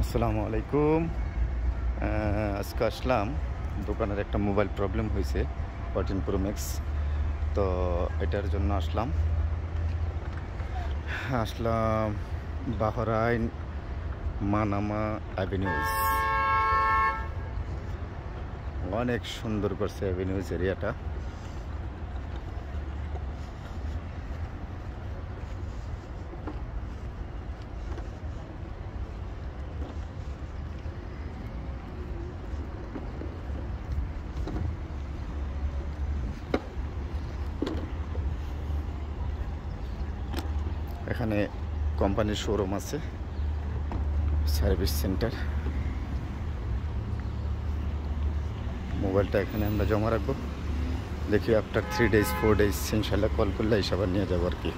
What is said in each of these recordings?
আসসালামু আলাইকুম। আজকে আসলাম। দোকানের একটা মোবাইল প্রবলেম হয়েছে, ফোরটিন প্রো ম্যাক্স। তো এটার জন্য আসলাম। আসলাম বাহরাইন মানামা অ্যাভিনিউজ। অনেক সুন্দর করছে অ্যাভিনিউজ এরিয়াটা। এখানে কোম্পানির শোরুম আছে সার্ভিস সেন্টার মোবাইলটা এখানে আমরা জমা রাখব। দেখি after three days four days ইনশাল্লাহ কল করলে সবার নিয়ে যাব আর কি।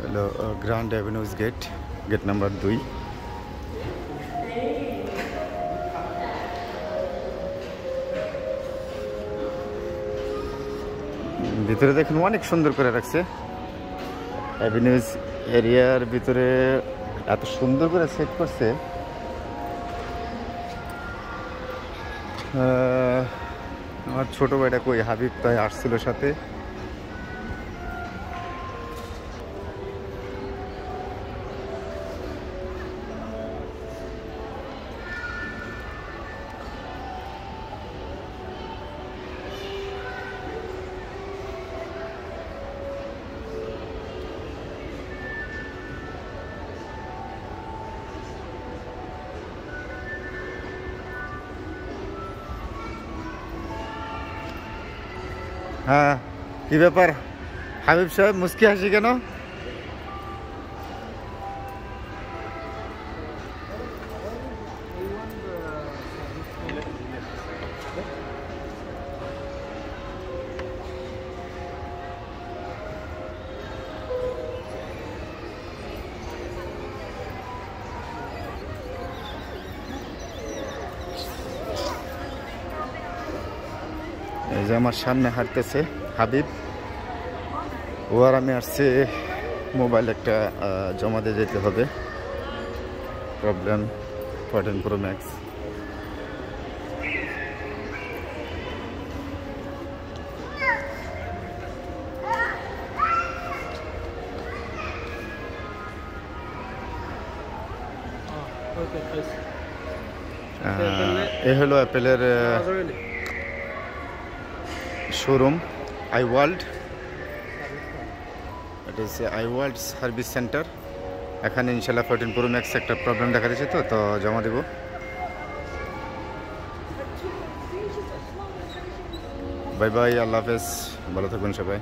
হলো Grand Avenues gate gate number দুই ভিতরে দেখুন অনেক সুন্দর করে রাখছে। অ্যাভিনিউজ এরিয়ার ভিতরে এত সুন্দর করে সেট করছে। আমার ছোটো ভাইটা কই? হাবিব তাই আসছিল সাথে। হ্যাঁ কি ব্যাপার হাবিব সাহেব মুস্কি হাসি কেন এই যে আমার সামনে হাঁটতেছে হাবিব। ও আর আমি আসছে মোবাইল একটা জমা দিয়ে যেতে হবে। Problem fourteen pro max. এ হলো অ্যাপেলের? শোরুম আই ওয়ার্ল্ড এটা হচ্ছে আই ওয়ার্ল্ড সার্ভিস সেন্টার এখানে ইনশাল্লাহ ফোরটিন প্রো ম্যাক্স একটা প্রবলেম দেখা দিয়েছে তো তো জমা দেব। বাই বাই আল্লাহ হাফেজ। ভালো থাকবেন সবাই।